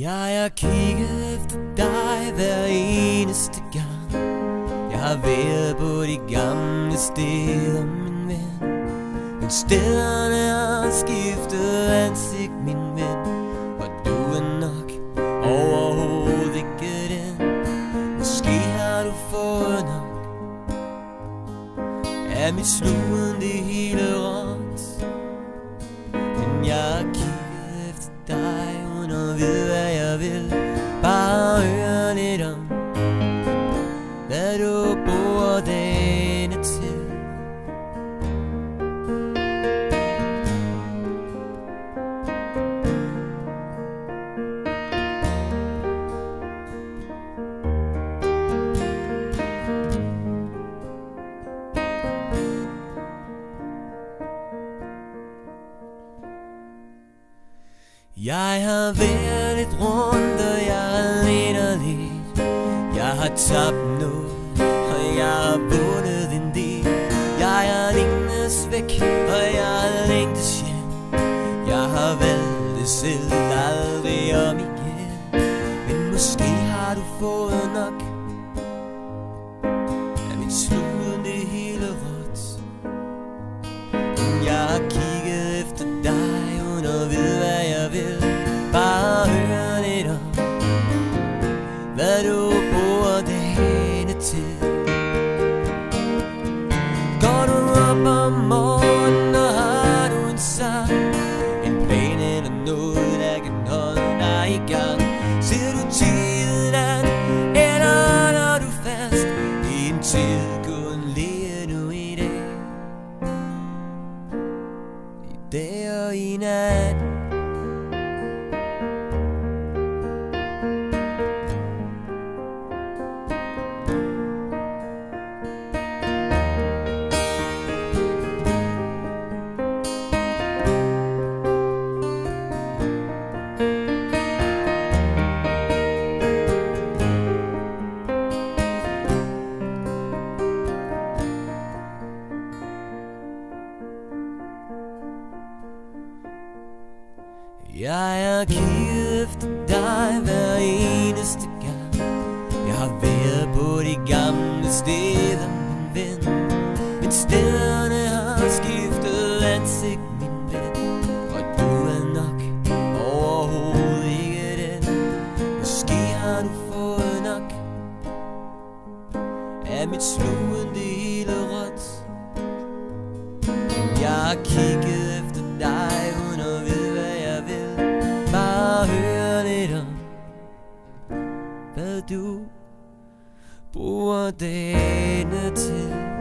Jeg har kigget efter dig hver eneste gang. Jeg har været på de gamle steder, min ven. Men stederne har skiftet ansigt, min ven. Og du er nok overhovedet ikke den. Måske har du fået nok Af mit slugende hele råt Jeg har været lidt rundt, og jeg har lenet lidt. Jeg har tabt noget, og jeg har vundet en del. Jeg er længes væk, og jeg er længtes hjem. Jeg har valgt det selv aldrig om igen. Men måske har du fået nok. Om morgenen og har du en sang. En plan eller noget der kan holde dig i gang. Ser du tiden an eller holder du fast? I en tid tilgående lige nu i dag. I dag og i nat. Jeg er kigget efter dig hver eneste gang. Jeg har været på de gamle steder, min ven. Men stederne har skiftet ansigt, min ven. Og du er nok overhovedet ikke den. Måske har du fået nok Af mit slugende hele råt jeg har kigget efter dig du bruger denne tid.